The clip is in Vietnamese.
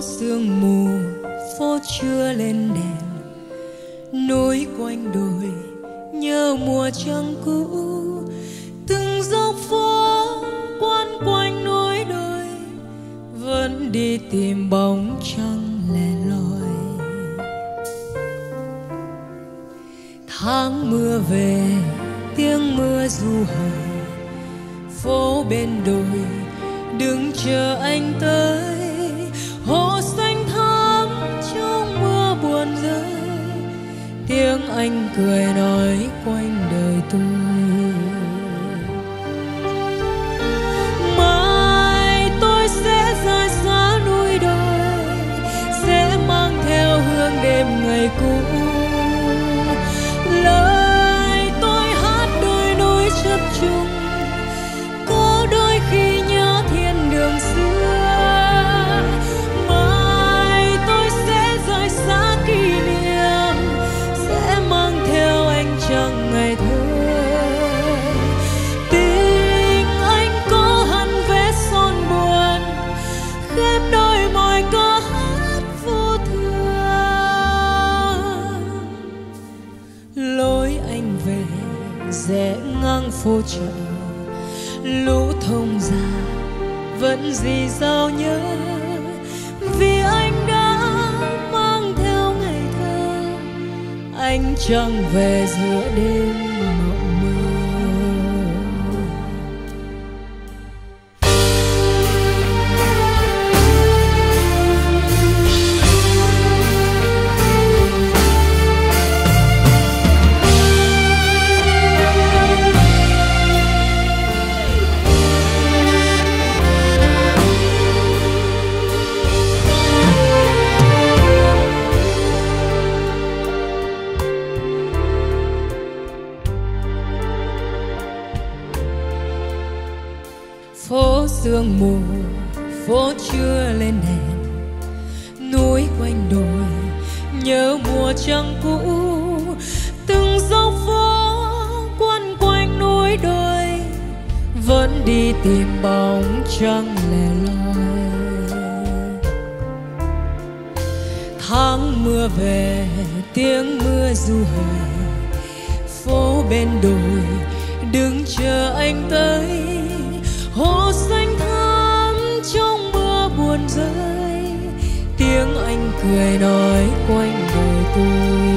sương mù phố chưa lên đèn. Núi quanh đồi nhớ mùa trăng cũ. Từng dốc phố quanh quanh núi đồi, vẫn đi tìm bóng trăng lẻ loi. Tháng mưa về, tiếng mưa du hời, phố bên đồi đứng chờ anh tới hồ xanh thắm trong mưa buồn rơi tiếng anh cười nói quanh đời tôi. Về rẽ ngang phố chợ. Lũ thông già vẫn gì giao nhớ, vì anh đã mang theo ngày thơ. Anh chẳng về giữa đêm phố sương mù, phố chưa lên đèn núi quanh đồi, nhớ mùa trăng cũ. Từng dốc phố quanh quanh núi đồi, vẫn đi tìm bóng trăng lẻ loi. Tháng mưa về, tiếng mưa du hồi phố bên đồi, đứng chờ anh tới hồ xanh thắm trong mưa buồn rơi tiếng anh cười nói quanh đời tôi.